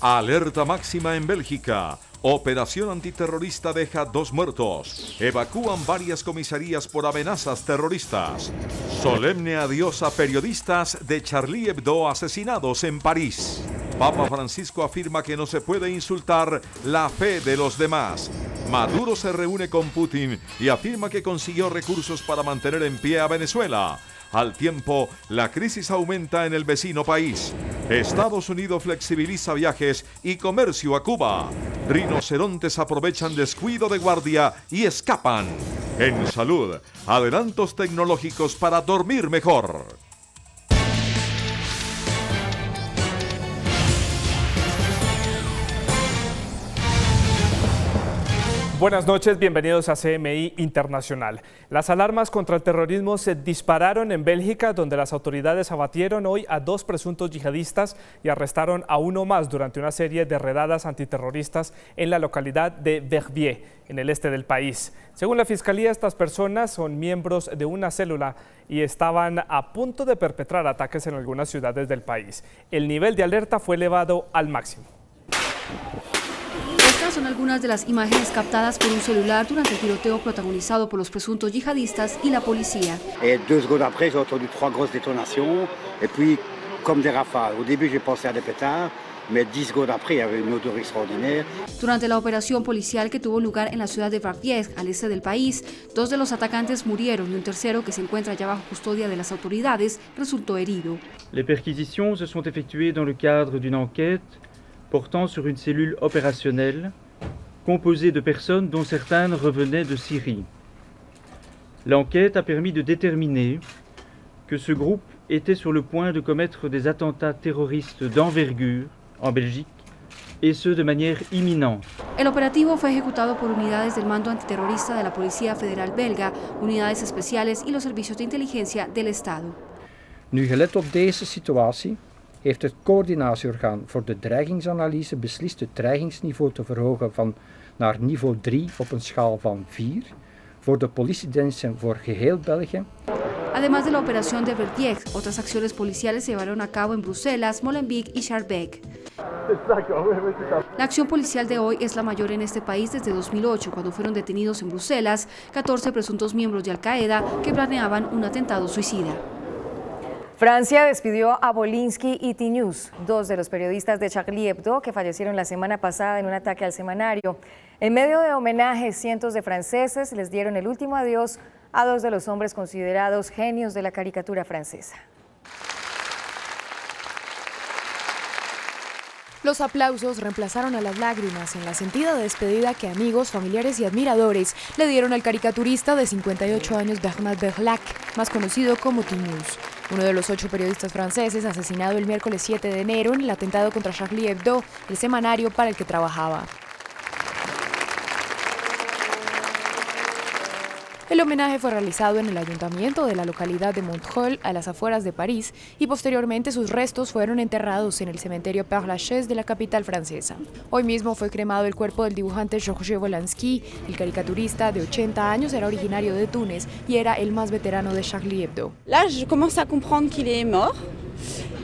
Alerta máxima en Bélgica. Operación antiterrorista deja dos muertos. Evacúan varias comisarías por amenazas terroristas. Solemne adiós a periodistas de Charlie Hebdo asesinados en París. Papa Francisco afirma que no se puede insultar la fe de los demás. Maduro se reúne con Putin y afirma que consiguió recursos para mantener en pie a Venezuela. Al tiempo, la crisis aumenta en el vecino país. Estados Unidos flexibiliza viajes y comercio a Cuba. Rinocerontes aprovechan descuido de guardia y escapan. En salud, adelantos tecnológicos para dormir mejor. Buenas noches, bienvenidos a CMI Internacional. Las alarmas contra el terrorismo se dispararon en Bélgica, donde las autoridades abatieron hoy a dos presuntos yihadistas y arrestaron a uno más durante una serie de redadas antiterroristas en la localidad de Verbier, en el este del país. Según la Fiscalía, estas personas son miembros de una célula y estaban a punto de perpetrar ataques en algunas ciudades del país. El nivel de alerta fue elevado al máximo son algunas de las imágenes captadas por un celular durante el tiroteo protagonizado por los presuntos yihadistas y la policía. Et deux secondes après, j'ai entendu trois grosses détonations, et puis comme des rafales. Au début, j'ai pensé à des pétards. Durante la operación policial que tuvo lugar en la ciudad de Verviers, al este del país, dos de los atacantes murieron y un tercero que se encuentra ya bajo custodia de las autoridades resultó herido. Les perquisitions se sont effectuées dans le cadre d'une enquête portant sur une cellule opérationnelle composée de personnes dont certaines revenaient de Syrie. L'enquête a permis de déterminer que ce groupe était sur le point de commettre des attentats terroristes d'envergure en Belgique et ce de manière imminente. El operativo fue ejecutado por unidades del mando antiterrorista de la Policía Federal belga, unidades especiales y los servicios de inteligencia del Estado. Nu gelet op deze situatie heeft het coördinatieorgaan voor de dreigingsanalyse beslist het dreigingsniveau te verhogen van naar niveau 3 op een schaal van 4 voor de politiediensten voor geheel België. Además de la operación de Verdier, otras acciones policiales se llevaron a cabo en Bruselas, Molenbeek y Schaerbeek. La acción policial de hoy es la mayor en este país desde 2008, cuando fueron detenidos en Bruselas 14 presuntos miembros de Al-Qaeda que planeaban un atentado suicida. Francia despidió a Bolinsky y T-News, dos de los periodistas de Charlie Hebdo que fallecieron la semana pasada en un ataque al semanario. En medio de homenajes, cientos de franceses les dieron el último adiós a dos de los hombres considerados genios de la caricatura francesa. Los aplausos reemplazaron a las lágrimas en la sentida despedida que amigos, familiares y admiradores le dieron al caricaturista de 58 años Bernard Berlac, más conocido como T-News. Uno de los ocho periodistas franceses asesinado el miércoles 7 de enero en el atentado contra Charlie Hebdo, el semanario para el que trabajaba. El homenaje fue realizado en el ayuntamiento de la localidad de Montreuil, a las afueras de París, y posteriormente sus restos fueron enterrados en el cementerio Père Lachaise de la capital francesa. Hoy mismo fue cremado el cuerpo del dibujante Georges Wolanski. El caricaturista de 80 años era originario de Túnez y era el más veterano de Charlie Hebdo. Là, je commence à comprendre qu'il est mort.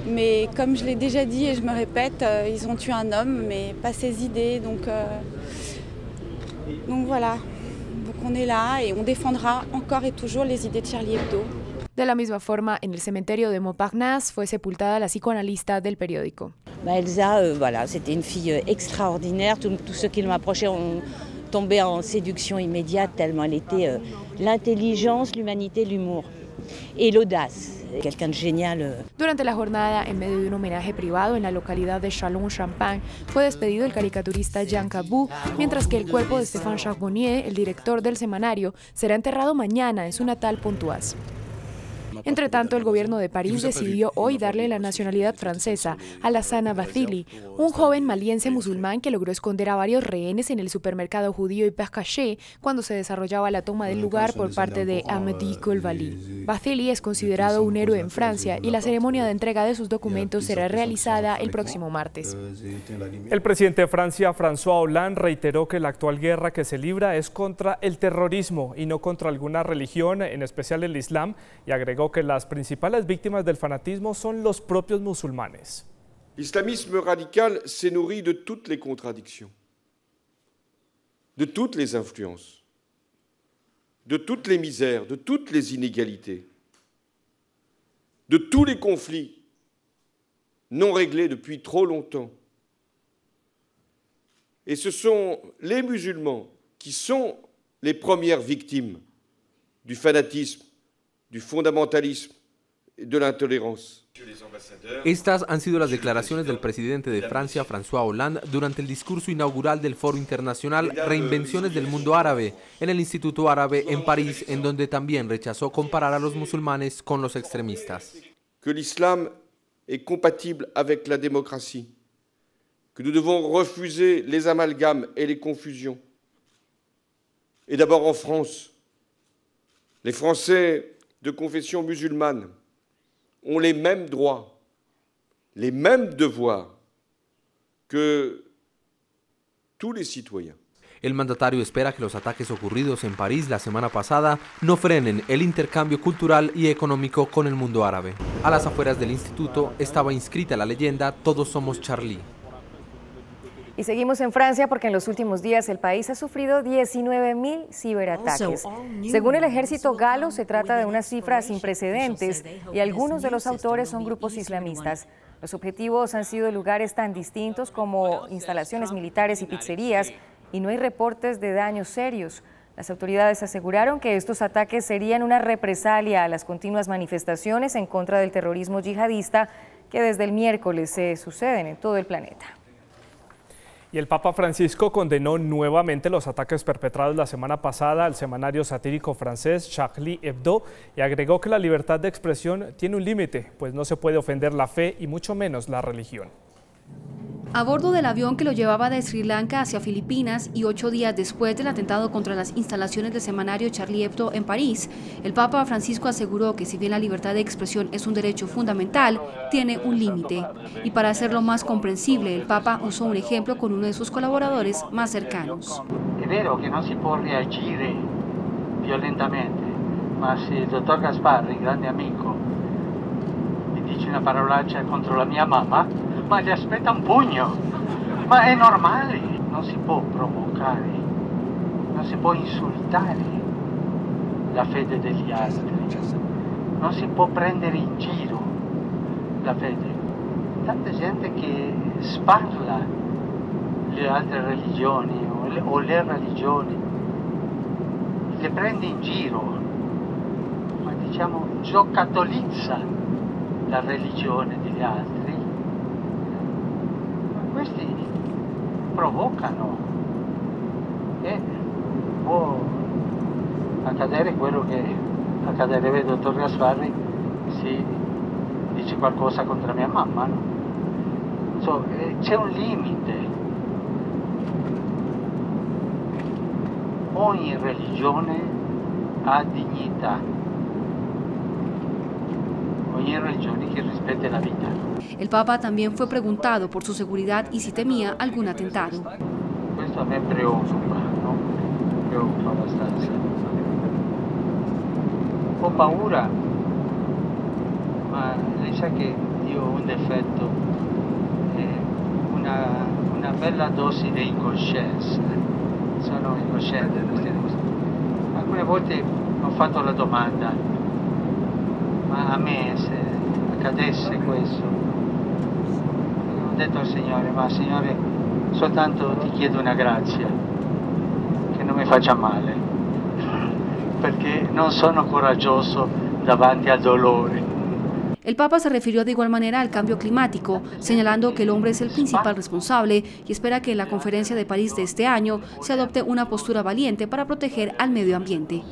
Mais comme je l'ai déjà dit et je me répète, euh, ils ont tué un homme, mais pas ses idées. Donc, euh, donc voilà. On est là et on défendra encore et toujours les idées de Charlie Hebdo. De la misma forma, en el cementerio de Montparnasse fue sepultada la psicoanalista del periódico. Bah, Elsa, euh, voilà, c'était une fille euh, extraordinaire. Tous tous ceux qui l'ont approchée ont tombé en séduction immédiate tellement elle était euh, l'intelligence, l'humanité, l'humour et l'audace. Euh. Durante la jornada, en medio de un homenaje privado en la localidad de Chalon-Champagne, fue despedido el caricaturista Jean Cabou, mientras que el cuerpo de Stéphane Charbonnier, el director del semanario, será enterrado mañana en su natal Pontoise. Entre tanto, el gobierno de París decidió hoy darle la nacionalidad francesa a Lassana Bathily, un joven maliense musulmán que logró esconder a varios rehenes en el supermercado judío Hypercaché cuando se desarrollaba la toma del lugar por parte de Amédi Colvali. Bathily es considerado un héroe en Francia y la ceremonia de entrega de sus documentos será realizada el próximo martes. El presidente de Francia, François Hollande, reiteró que la actual guerra que se libra es contra el terrorismo y no contra alguna religión, en especial el Islam, y agregó que las principales víctimas del fanatismo son los propios musulmanes. L'islamisme radical s'est nourri de toutes les contradictions, de toutes les influences, de toutes les misères, de toutes les inégalités, de tous les conflits non réglés depuis trop longtemps. Et ce sont les musulmans qui sont les premières victimes du fanatisme, du fondamentalisme et de l'intolérance. Estas han sido las declaraciones del presidente de Francia, François Hollande, durante el discurso inaugural del Foro Internacional Reinvenciones del Mundo Árabe en el Instituto Árabe en París, en donde también rechazó comparar a los musulmanes con los extremistas. Que l'islam est compatible avec la démocratie, que nous devons refuser les amalgames et les confusions. Et d'abord en France, les Français de confession musulmane ont les mêmes droits, les mêmes devoirs que tous les citoyens. El mandatario espera que los ataques ocurridos en París la semana pasada no frenen el intercambio cultural y económico con el mundo árabe. A las afueras del instituto estaba inscrita la leyenda Todos somos Charlie. Y seguimos en Francia porque en los últimos días el país ha sufrido 19.000 ciberataques. Según el ejército galo, se trata de una cifra sin precedentes y algunos de los autores son grupos islamistas. Los objetivos han sido lugares tan distintos como instalaciones militares y pizzerías y no hay reportes de daños serios. Las autoridades aseguraron que estos ataques serían una represalia a las continuas manifestaciones en contra del terrorismo yihadista que desde el miércoles se suceden en todo el planeta. Y el Papa Francisco condenó nuevamente los ataques perpetrados la semana pasada al semanario satírico francés Charlie Hebdo y agregó que la libertad de expresión tiene un límite, pues no se puede ofender la fe y mucho menos la religión. A bordo del avión que lo llevaba de Sri Lanka hacia Filipinas y ocho días después del atentado contra las instalaciones del semanario Charlie Hebdo en París, el Papa Francisco aseguró que si bien la libertad de expresión es un derecho fundamental, tiene un límite. Y para hacerlo más comprensible, el Papa usó un ejemplo con uno de sus colaboradores más cercanos. Vero que no se puede reagir violentamente, ma si el doctor Gasparri, grande amigo, mi dice una parolaccia contro la mia mamma, ma gli aspetta un pugno. Ma è normale, non si può provocare, non si può insultare la fede degli altri, non si può prendere in giro la fede. Tanta gente che sparla le altre religioni o le, o le religioni, le prende in giro, ma diciamo giocattolizza la religione degli altri questi provocano e può accadere quello che accadrebbe al dottor Gasparri se dice qualcosa contro mia mamma. No? So, c'è un limite. Ogni religione ha dignità. Religione che rispetta la vita. El Papa también fue preguntado por su seguridad y si temía algún atentado. A me preoccupa, no? preoccupa abbastanza. Ho paura, ma lei sa che io ho un difetto, una, una bella dose di incoscienza. Sono queste cose. Alcune volte ho fatto la domanda, ma a me se accadesse questo, ho detto al Signore, ma Signore, soltanto ti chiedo una grazia, che non mi faccia male, perché non sono coraggioso davanti al dolore. El Papa se refirió de igual manera al cambio climático, señalando que el hombre es el principal responsable y espera que en la conferencia de París de este año se adopte una postura valiente para proteger al medio ambiente.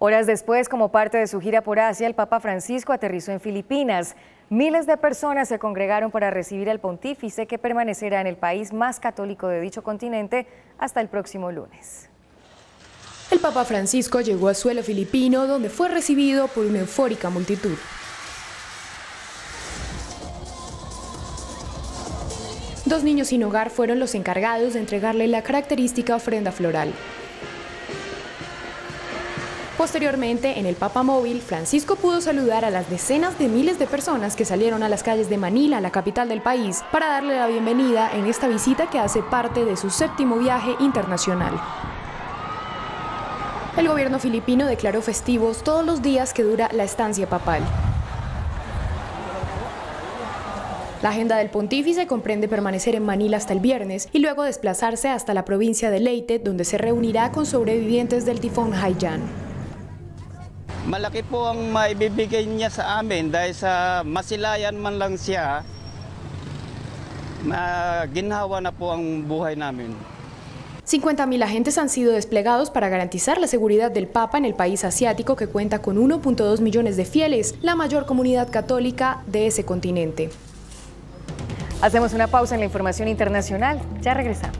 Horas después, como parte de su gira por Asia, el Papa Francisco aterrizó en Filipinas. Miles de personas se congregaron para recibir al pontífice que permanecerá en el país más católico de dicho continente hasta el próximo lunes. El Papa Francisco llegó a suelo filipino donde fue recibido por una eufórica multitud. Dos niños sin hogar fueron los encargados de entregarle la característica ofrenda floral. Posteriormente, en el Papamóvil, Francisco pudo saludar a las decenas de miles de personas que salieron a las calles de Manila, la capital del país, para darle la bienvenida en esta visita que hace parte de su séptimo viaje internacional. El gobierno filipino declaró festivos todos los días que dura la estancia papal. La agenda del pontífice comprende permanecer en Manila hasta el viernes y luego desplazarse hasta la provincia de Leyte, donde se reunirá con sobrevivientes del tifón Haiyan. Malaki po ang maibibigay niya sa amin dahil sa masilayan man lang siya, ginhawa na po ang buhay namin. 50.000 agentes han sido desplegados para garantizar la seguridad del Papa en el país asiático que cuenta con 1.2 millones de fieles, la mayor comunidad católica de ese continente. Hacemos una pausa en la información internacional. Ya regresamos.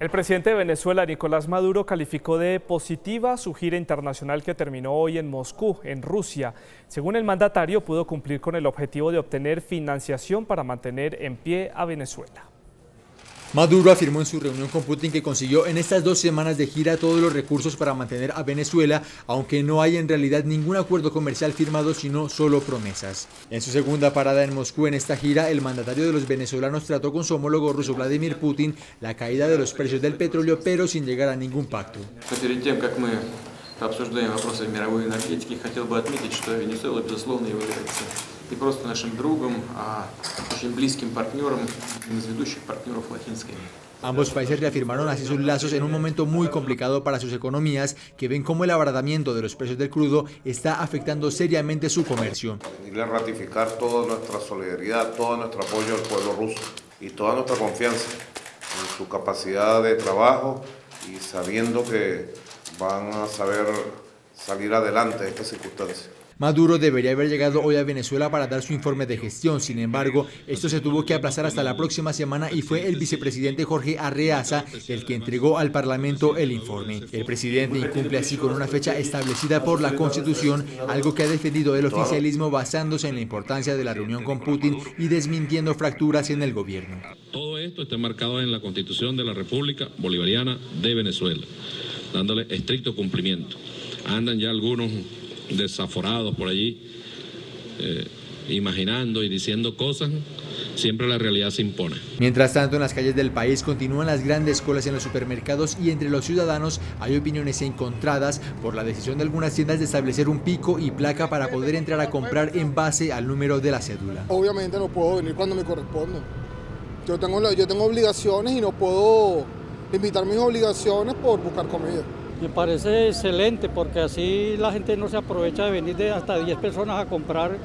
El presidente de Venezuela, Nicolás Maduro, calificó de positiva su gira internacional que terminó hoy en Moscú, en Rusia. Según el mandatario, pudo cumplir con el objetivo de obtener financiación para mantener en pie a Venezuela. Maduro afirmó en su reunión con Putin que consiguió en estas dos semanas de gira todos los recursos para mantener a Venezuela, aunque no hay en realidad ningún acuerdo comercial firmado, sino solo promesas. En su segunda parada en Moscú en esta gira, el mandatario de los venezolanos trató con su homólogo ruso Vladimir Putin la caída de los precios del petróleo, pero sin llegar a ningún pacto не просто нашим другом, а очень близким партнером, одним из ведущих партнеров Латинской Ambos países reafirmaron así sus lazos en un momento muy complicado para sus economías, que ven cómo el abaratamiento de los precios del crudo está afectando seriamente su comercio. a ratificar toda nuestra solidaridad, todo nuestro apoyo al pueblo ruso y toda nuestra confianza en su capacidad de trabajo y sabiendo que van a saber salir adelante de estas circunstancias. Maduro debería haber llegado hoy a Venezuela para dar su informe de gestión. Sin embargo, esto se tuvo que aplazar hasta la próxima semana y fue el vicepresidente Jorge Arreaza el que entregó al Parlamento el informe. El presidente incumple así con una fecha establecida por la Constitución, algo que ha defendido el oficialismo basándose en la importancia de la reunión con Putin y desmintiendo fracturas en el gobierno. Todo esto está marcado en la Constitución de la República Bolivariana de Venezuela, dándole estricto cumplimiento. Andan ya algunos desaforados por allí, eh, imaginando y diciendo cosas, siempre la realidad se impone. Mientras tanto, en las calles del país continúan las grandes colas en los supermercados y entre los ciudadanos hay opiniones encontradas por la decisión de algunas tiendas de establecer un pico y placa para poder entrar a comprar en base al número de la cédula. Obviamente no puedo venir cuando me corresponde. Yo tengo, yo tengo obligaciones y no puedo limitar mis obligaciones por buscar comida. Me parece excelente porque así la gente no se aprovecha de venir de hasta 10 personas a comprar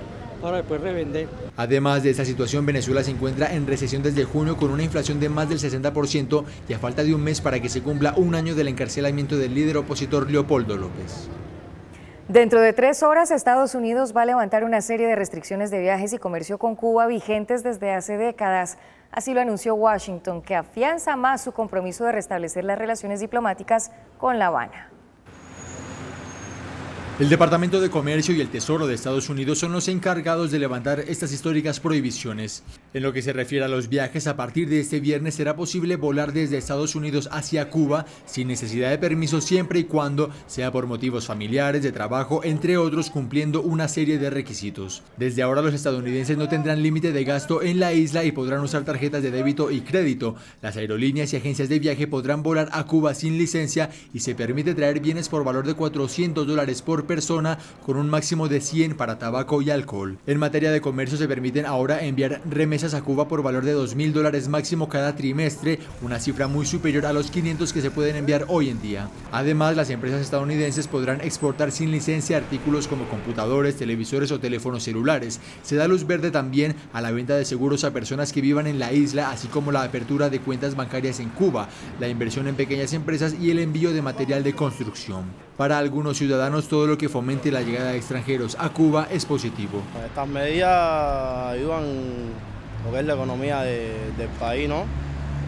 para después revender. Además de esta situación, Venezuela se encuentra en recesión desde junio con una inflación de más del 60% y a falta de un mes para que se cumpla un año del encarcelamiento del líder opositor Leopoldo López. Dentro de tres horas, Estados Unidos va a levantar una serie de restricciones de viajes y comercio con Cuba vigentes desde hace décadas. Así lo anunció Washington, que afianza más su compromiso de restablecer las relaciones diplomáticas con La Habana. El Departamento de Comercio y el Tesoro de Estados Unidos son los encargados de levantar estas históricas prohibiciones. En lo que se refiere a los viajes, a partir de este viernes será posible volar desde Estados Unidos hacia Cuba sin necesidad de permiso siempre y cuando sea por motivos familiares, de trabajo, entre otros, cumpliendo una serie de requisitos. Desde ahora los estadounidenses no tendrán límite de gasto en la isla y podrán usar tarjetas de débito y crédito. Las aerolíneas y agencias de viaje podrán volar a Cuba sin licencia y se permite traer bienes por valor de 400 dólares por persona con un máximo de 100 para tabaco y alcohol. En materia de comercio se permiten ahora enviar remesas a Cuba por valor de 2 mil dólares máximo cada trimestre, una cifra muy superior a los 500 que se pueden enviar hoy en día. Además, las empresas estadounidenses podrán exportar sin licencia artículos como computadores, televisores o teléfonos celulares. Se da luz verde también a la venta de seguros a personas que vivan en la isla, así como la apertura de cuentas bancarias en Cuba, la inversión en pequeñas empresas y el envío de material de construcción. Para algunos ciudadanos, todo lo que fomente la llegada de extranjeros a Cuba es positivo. Estas medidas ayudan lo que es la economía del país, ¿no?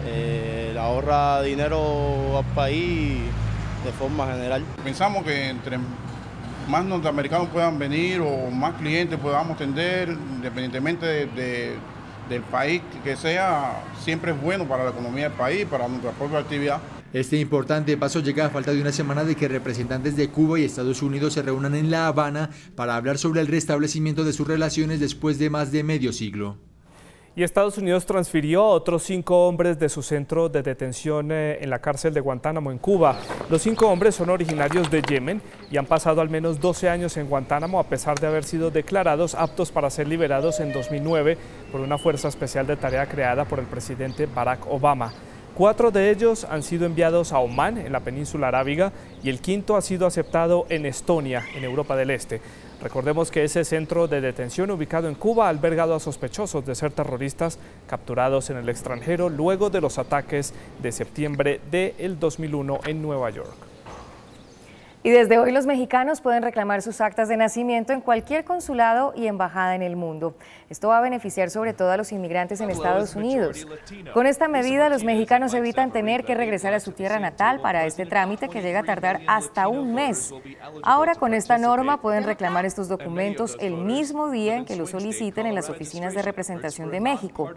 Eh, ahorra dinero al país de forma general. Pensamos que entre más norteamericanos puedan venir o más clientes podamos atender, independientemente del país que sea, siempre es bueno para la economía del país, para nuestra propia actividad. Este importante paso llega a falta de una semana de que representantes de Cuba y Estados Unidos se reúnan en La Habana para hablar sobre el restablecimiento de sus relaciones después de más de medio siglo. Y Estados Unidos transfirió a otros cinco hombres de su centro de detención eh, en la cárcel de Guantánamo en Cuba. Los cinco hombres son originarios de Yemen y han pasado al menos 12 años en Guantánamo a pesar de haber sido declarados aptos para ser liberados en 2009 por una fuerza especial de tarea creada por el presidente Barack Obama. Cuatro de ellos han sido enviados a Omán, en la península arábiga, y el quinto ha sido aceptado en Estonia, en Europa del Este. Recordemos que ese centro de detención ubicado en Cuba ha albergado a sospechosos de ser terroristas capturados en el extranjero luego de los ataques de septiembre del 2001 en Nueva York. Y desde hoy los mexicanos pueden reclamar sus actas de nacimiento en cualquier consulado y embajada en el mundo. Esto va a beneficiar sobre todo a los inmigrantes en Estados Unidos. Con esta medida, los mexicanos evitan tener que regresar a su tierra natal para este trámite que llega a tardar hasta un mes. Ahora, con esta norma, pueden reclamar estos documentos el mismo día en que los soliciten en las oficinas de representación de México.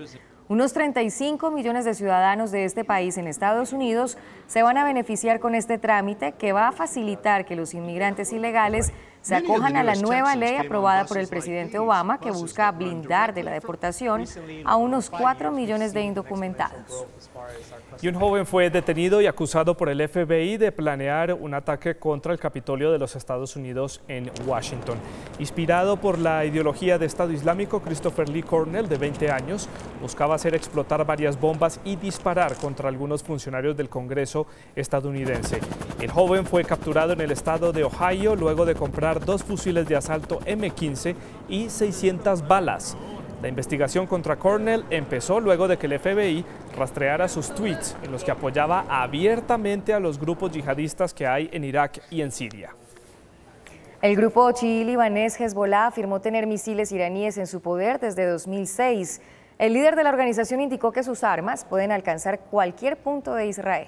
Unos 35 millones de ciudadanos de este país en Estados Unidos se van a beneficiar con este trámite que va a facilitar que los inmigrantes ilegales se acojan a la nueva ley aprobada por el presidente Obama que busca blindar de la deportación a unos 4 millones de indocumentados. Y un joven fue detenido y acusado por el FBI de planear un ataque contra el Capitolio de los Estados Unidos en Washington. Inspirado por la ideología de Estado Islámico, Christopher Lee Cornell, de 20 años, buscaba hacer explotar varias bombas y disparar contra algunos funcionarios del Congreso estadounidense. El joven fue capturado en el estado de Ohio luego de comprar dos fusiles de asalto M15 y 600 balas. La investigación contra Cornell empezó luego de que el FBI rastreara sus tweets en los que apoyaba abiertamente a los grupos yihadistas que hay en Irak y en Siria. El grupo chií libanés Hezbollah afirmó tener misiles iraníes en su poder desde 2006. El líder de la organización indicó que sus armas pueden alcanzar cualquier punto de Israel.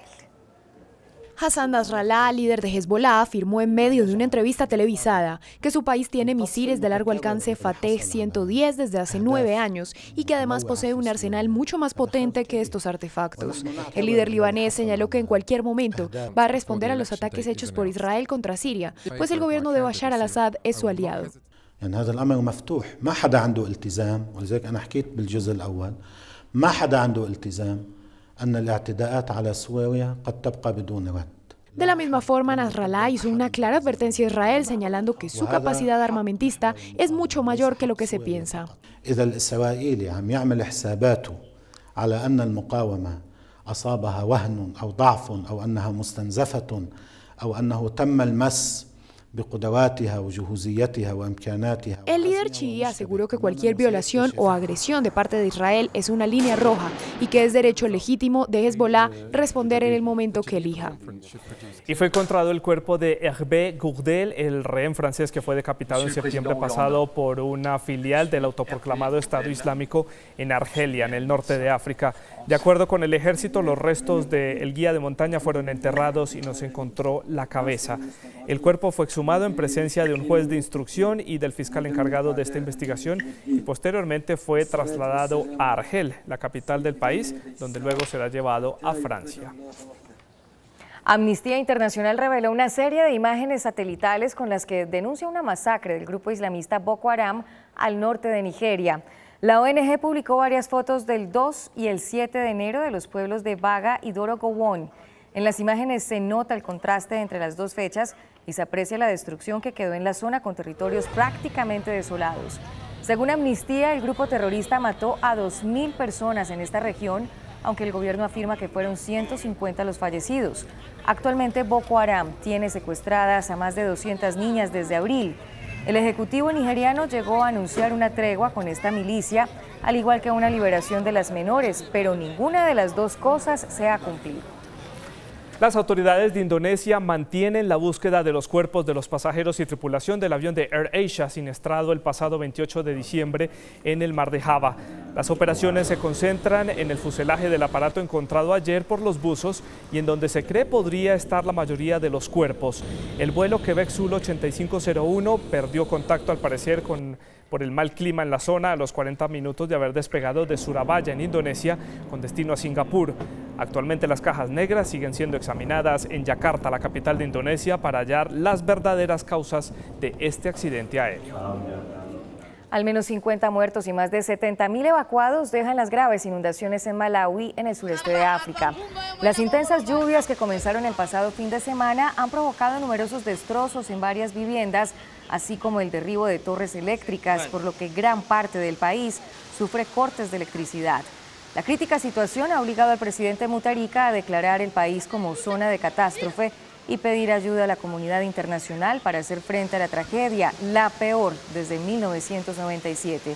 Hassan Nasrallah, líder de Hezbollah, afirmó en medio de una entrevista televisada que su país tiene misiles de largo alcance Fateh 110 desde hace nueve años y que además posee un arsenal mucho más potente que estos artefactos. El líder libanés señaló que en cualquier momento va a responder a los ataques hechos por Israel contra Siria, pues el gobierno de Bashar al-Assad es su aliado. يعني هذا الامر مفتوح ما حدا عنده التزام ولذلك انا حكيت بالجزء الاول ما حدا عنده التزام أن الاعتداءات على سوريا قد تبقى بدون رد De la misma forma, Nasrallah hizo una clara advertencia a Israel señalando que su capacidad armamentista es mucho mayor que lo que se piensa. إذا الإسرائيلي عم يعمل حساباته على أن المقاومة أصابها وهن أو ضعف أو أنها مستنزفة أو أنه تم المس El líder chií aseguró que cualquier violación o agresión de parte de Israel es una línea roja y que es derecho legítimo de Hezbollah responder en el momento que elija. Y fue encontrado el cuerpo de Hervé Gourdel, el rehén francés que fue decapitado en septiembre pasado por una filial del autoproclamado Estado Islámico en Argelia, en el norte de África. De acuerdo con el ejército, los restos del guía de montaña fueron enterrados y no se encontró la cabeza. El cuerpo fue exhumado en presencia de un juez de instrucción y del fiscal encargado de esta investigación y posteriormente fue trasladado a Argel, la capital del país, donde luego será llevado a Francia. Amnistía Internacional reveló una serie de imágenes satelitales con las que denuncia una masacre del grupo islamista Boko Haram al norte de Nigeria. La ONG publicó varias fotos del 2 y el 7 de enero de los pueblos de Baga y Doro Gowon. En las imágenes se nota el contraste entre las dos fechas y se aprecia la destrucción que quedó en la zona con territorios prácticamente desolados. Según Amnistía, el grupo terrorista mató a 2.000 personas en esta región, aunque el gobierno afirma que fueron 150 los fallecidos. Actualmente Boko Haram tiene secuestradas a más de 200 niñas desde abril. El Ejecutivo nigeriano llegó a anunciar una tregua con esta milicia, al igual que una liberación de las menores, pero ninguna de las dos cosas se ha cumplido. Las autoridades de Indonesia mantienen la búsqueda de los cuerpos de los pasajeros y tripulación del avión de AirAsia siniestrado el pasado 28 de diciembre en el mar de Java. Las operaciones se concentran en el fuselaje del aparato encontrado ayer por los buzos y en donde se cree podría estar la mayoría de los cuerpos. El vuelo Quebec Sul 8501 perdió contacto al parecer con por el mal clima en la zona a los 40 minutos de haber despegado de Surabaya, en Indonesia, con destino a Singapur. Actualmente las cajas negras siguen siendo examinadas en Yakarta, la capital de Indonesia, para hallar las verdaderas causas de este accidente aéreo. Al menos 50 muertos y más de 70.000 evacuados dejan las graves inundaciones en Malawi, en el sureste de África. Las intensas lluvias que comenzaron el pasado fin de semana han provocado numerosos destrozos en varias viviendas, así como el derribo de torres eléctricas, por lo que gran parte del país sufre cortes de electricidad. La crítica situación ha obligado al presidente Mutarika a declarar el país como zona de catástrofe y pedir ayuda a la comunidad internacional para hacer frente a la tragedia, la peor desde 1997.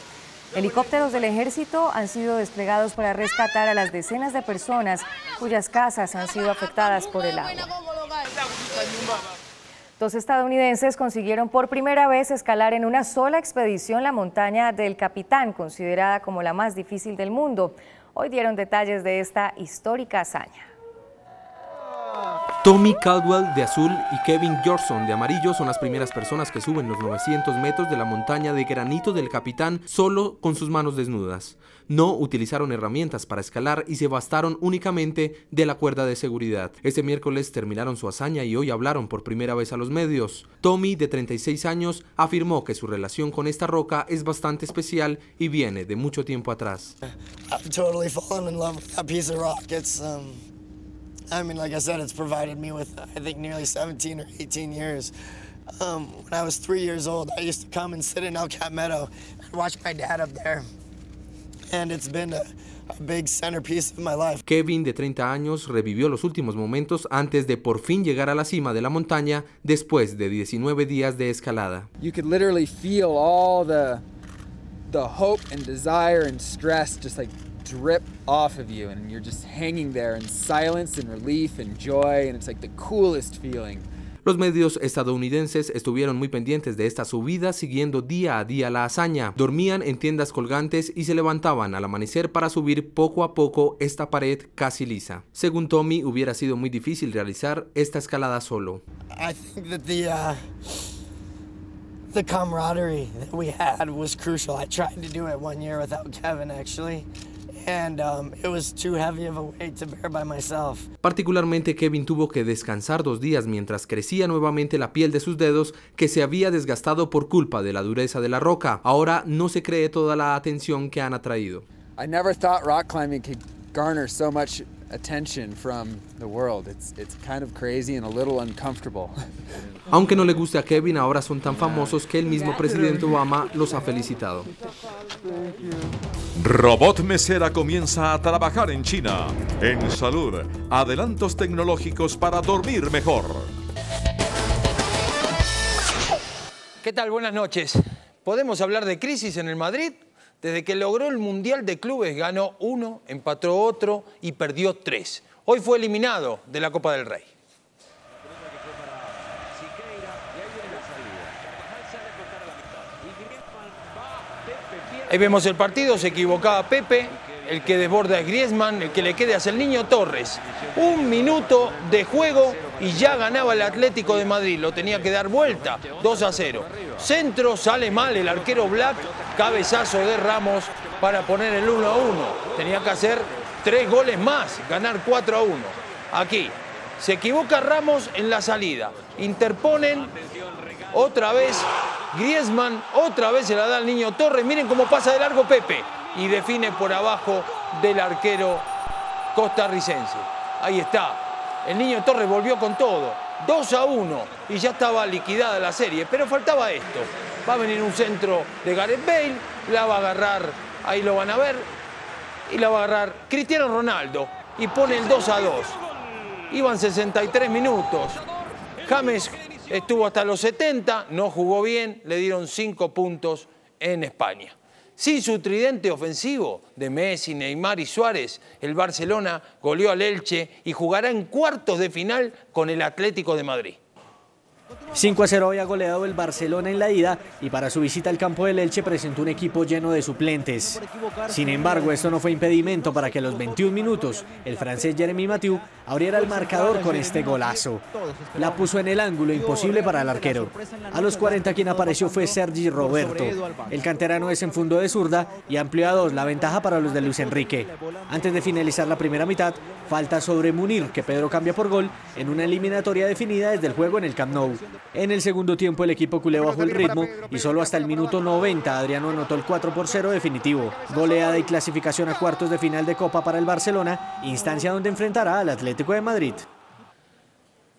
Helicópteros del ejército han sido desplegados para rescatar a las decenas de personas cuyas casas han sido afectadas por el agua. Dos estadounidenses consiguieron por primera vez escalar en una sola expedición la montaña del Capitán, considerada como la más difícil del mundo. Hoy dieron detalles de esta histórica hazaña. Tommy Caldwell de azul y Kevin Jorson de amarillo son las primeras personas que suben los 900 metros de la montaña de granito del capitán solo con sus manos desnudas. No utilizaron herramientas para escalar y se bastaron únicamente de la cuerda de seguridad. Este miércoles terminaron su hazaña y hoy hablaron por primera vez a los medios. Tommy, de 36 años, afirmó que su relación con esta roca es bastante especial y viene de mucho tiempo atrás. I mean, like I said, it's provided me with, I think, nearly 17 or 18 years. Um, when I was three years old, I used to come and sit in El Cap Meadow and watch my dad up there. And it's been a, a big centerpiece of my life. Kevin, de 30 años, revivió los últimos momentos antes de por fin llegar a la cima de la montaña después de 19 días de escalada. You could literally feel all the, the hope and desire and stress just like drip off of you and you're just hanging there in silence and relief and joy and it's like the coolest feeling. Los medios estadounidenses estuvieron muy pendientes de esta subida siguiendo día a día la hazaña. Dormían en tiendas colgantes y se levantaban al amanecer para subir poco a poco esta pared casi lisa. Según Tommy, hubiera sido muy difícil realizar esta escalada solo. I think that the, uh, the camaraderie that we had was crucial. I tried to do it one year without Kevin actually. And, um, it was too heavy of a weight to bear by myself. Particularmente Kevin tuvo que descansar dos días mientras crecía nuevamente la piel de sus dedos que se había desgastado por culpa de la dureza de la roca. Ahora no se cree toda la atención que han atraído. I never thought rock climbing could garner so much attention from the world. It's, it's kind of crazy and a little uncomfortable. Aunque no le guste a Kevin, ahora son tan famosos que el mismo presidente Obama los ha felicitado. Robot Mesera comienza a trabajar en China. En salud, adelantos tecnológicos para dormir mejor. ¿Qué tal? Buenas noches. ¿Podemos hablar de crisis en el Madrid? Desde que logró el Mundial de Clubes ganó uno, empató otro y perdió tres. Hoy fue eliminado de la Copa del Rey. Ahí vemos el partido, se equivocaba Pepe, el que desborda es Griezmann, el que le queda es el niño Torres. Un minuto de juego y ya ganaba el Atlético de Madrid, lo tenía que dar vuelta, 2 a 0. Centro, sale mal el arquero Black, cabezazo de Ramos para poner el 1 a 1. Tenía que hacer tres goles más, ganar 4 a 1. Aquí, se equivoca Ramos en la salida, interponen otra vez Griezmann, otra vez se la da al niño Torres, miren cómo pasa de largo Pepe y define por abajo del arquero costarricense. Ahí está, el niño Torres volvió con todo, 2 a 1 y ya estaba liquidada la serie, pero faltaba esto. Va a venir un centro de Gareth Bale, la va a agarrar, ahí lo van a ver, y la va a agarrar Cristiano Ronaldo y pone el 2 a 2. Iban 63 minutos. James estuvo hasta los 70, no jugó bien, le dieron 5 puntos en España. Sin su tridente ofensivo de Messi, Neymar y Suárez, el Barcelona goleó al Elche y jugará en cuartos de final con el Atlético de Madrid. 5 a 0 había goleado el Barcelona en la ida y para su visita al campo del Elche presentó un equipo lleno de suplentes. Sin embargo, esto no fue impedimento para que a los 21 minutos el francés Jeremy Mathieu abriera el marcador con este golazo. La puso en el ángulo imposible para el arquero. A los 40 quien apareció fue Sergi Roberto. El canterano desenfundó de zurda y amplió a dos la ventaja para los de Luis Enrique. Antes de finalizar la primera mitad, falta sobre Munir que Pedro cambia por gol en una eliminatoria definida desde el juego en el Camp Nou. En el segundo tiempo el equipo culé bajó el ritmo y solo hasta el minuto 90 Adriano anotó el 4 por 0 definitivo. Goleada y clasificación a cuartos de final de Copa para el Barcelona, instancia donde enfrentará al Atlético de Madrid.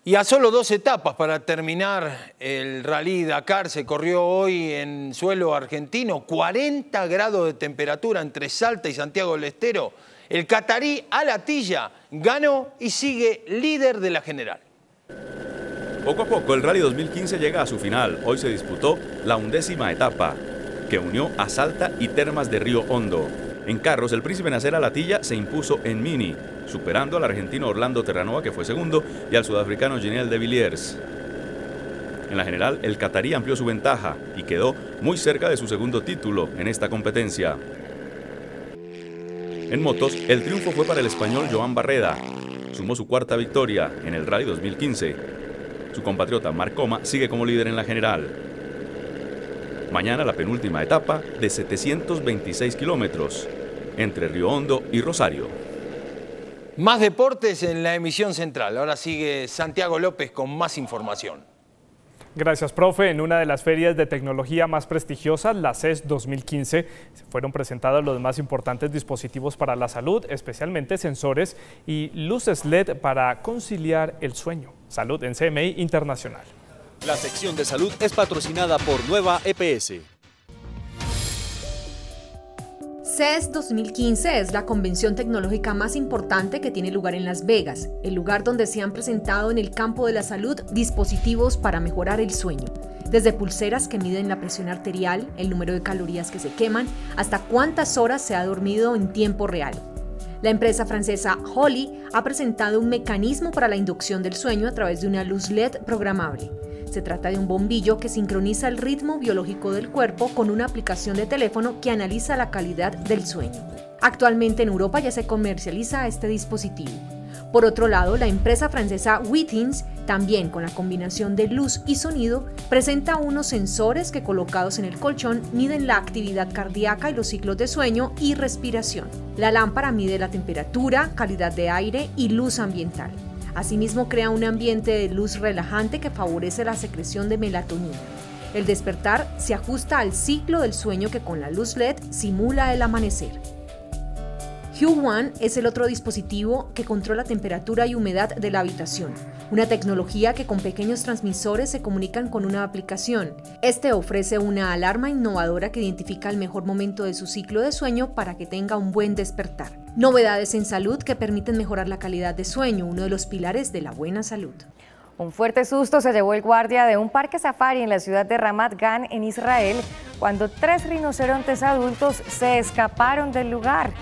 Y a solo dos etapas para terminar el rally Dakar se corrió hoy en suelo argentino, 40 grados de temperatura entre Salta y Santiago del Estero. El catarí Alatilla ganó y sigue líder de la general. Poco a poco el Rally 2015 llega a su final. Hoy se disputó la undécima etapa, que unió a Salta y Termas de Río Hondo. En carros, el príncipe Nacer Alatilla se impuso en mini, superando al argentino Orlando Terranova, que fue segundo, y al sudafricano Geniel de Villiers. En la general, el catarí amplió su ventaja y quedó muy cerca de su segundo título en esta competencia. En motos, el triunfo fue para el español Joan Barreda. Sumó su cuarta victoria en el Rally 2015. Su compatriota Marc Coma sigue como líder en la general. Mañana la penúltima etapa de 726 kilómetros entre Río Hondo y Rosario. Más deportes en la emisión central. Ahora sigue Santiago López con más información. Gracias, profe. En una de las ferias de tecnología más prestigiosas, la CES 2015, fueron presentados los más importantes dispositivos para la salud, especialmente sensores y luces LED para conciliar el sueño. Salud en CMI Internacional. La sección de salud es patrocinada por Nueva EPS. CES 2015 es la convención tecnológica más importante que tiene lugar en Las Vegas, el lugar donde se han presentado en el campo de la salud dispositivos para mejorar el sueño. Desde pulseras que miden la presión arterial, el número de calorías que se queman, hasta cuántas horas se ha dormido en tiempo real. La empresa francesa Holly ha presentado un mecanismo para la inducción del sueño a través de una luz LED programable. Se trata de un bombillo que sincroniza el ritmo biológico del cuerpo con una aplicación de teléfono que analiza la calidad del sueño. Actualmente en Europa ya se comercializa este dispositivo. Por otro lado, la empresa francesa Withings, también con la combinación de luz y sonido, presenta unos sensores que colocados en el colchón miden la actividad cardíaca y los ciclos de sueño y respiración. La lámpara mide la temperatura, calidad de aire y luz ambiental. Asimismo, crea un ambiente de luz relajante que favorece la secreción de melatonina. El despertar se ajusta al ciclo del sueño que con la luz LED simula el amanecer. Hue One es el otro dispositivo que controla temperatura y humedad de la habitación, una tecnología que con pequeños transmisores se comunican con una aplicación. Este ofrece una alarma innovadora que identifica el mejor momento de su ciclo de sueño para que tenga un buen despertar. Novedades en salud que permiten mejorar la calidad de sueño, uno de los pilares de la buena salud. Un fuerte susto se llevó el guardia de un parque safari en la ciudad de Ramat Gan, en Israel, cuando tres rinocerontes adultos se escaparon del lugar.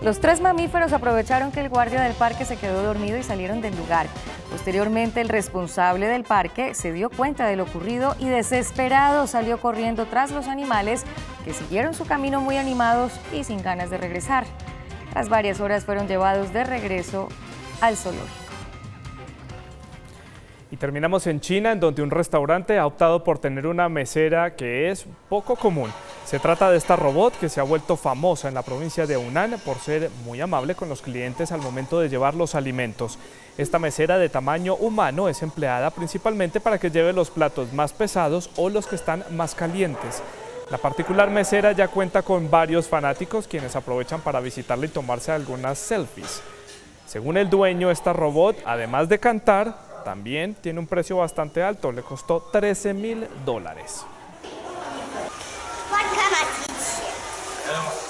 Los tres mamíferos aprovecharon que el guardia del parque se quedó dormido y salieron del lugar. Posteriormente, el responsable del parque se dio cuenta de lo ocurrido y desesperado salió corriendo tras los animales que siguieron su camino muy animados y sin ganas de regresar. Tras varias horas fueron llevados de regreso al zoológico. Y terminamos en China, en donde un restaurante ha optado por tener una mesera que es poco común. Se trata de esta robot que se ha vuelto famosa en la provincia de Hunan por ser muy amable con los clientes al momento de llevar los alimentos. Esta mesera de tamaño humano es empleada principalmente para que lleve los platos más pesados o los que están más calientes. La particular mesera ya cuenta con varios fanáticos quienes aprovechan para visitarla y tomarse algunas selfies. Según el dueño, esta robot, además de cantar, también tiene un precio bastante alto, le costó 13 mil dólares. Alabama.